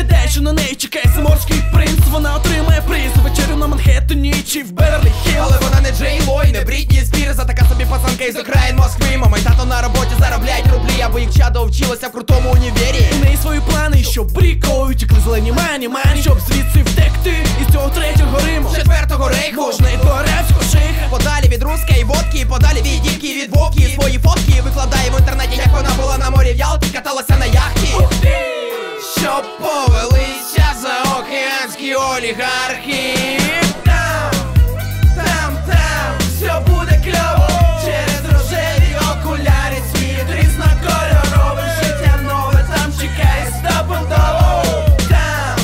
гадай, що на неї чекає заморський принц. Вона отримає приз вечерю на Манхеттені чи в Берлі Хілл Але вона не Джей Лой, не Брітні Спірс, а така собі пацанка із окраїн Москви. Мама й тато на роботі заробляють рублі, аби їх чадо вчилася в крутому універі. У неї свої плани, що брікують, і зелені мані мані. Щоб звідси втекти із цього третього Риму. Четвертого рейху. Ж не дворецьку шиха Подалі від руської водки, подалі від дівки від вовки. Свої фотки викладає в інтернеті, як вона була на морі в Ялті, каталася на олігархи Там, там, все буде кльово. Через рожеві окуляри світ різнокольорове Життя нове там чекає стопудово. Там,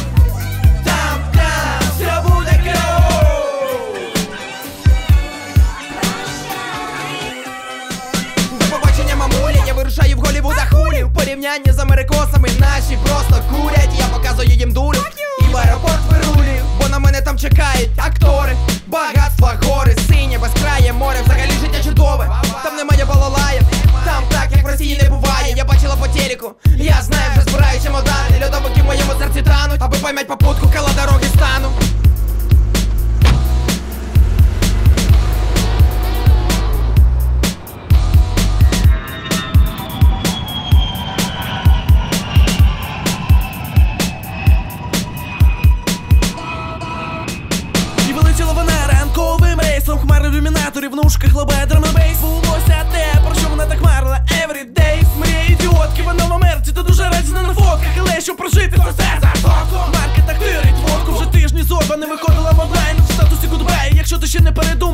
там, там, все буде кльово. Побачення мамулі, я вирушаю в Голлівуд, а хулі В порівнянні з америкосами. Наші просто курять чекають актори. Багатства, гори, синє, безкрає море. Взагалі життя чудове, там немає балалаєв, Там так, як в Росії не буває. Я бачила по телеку, я знаю, canciones para tu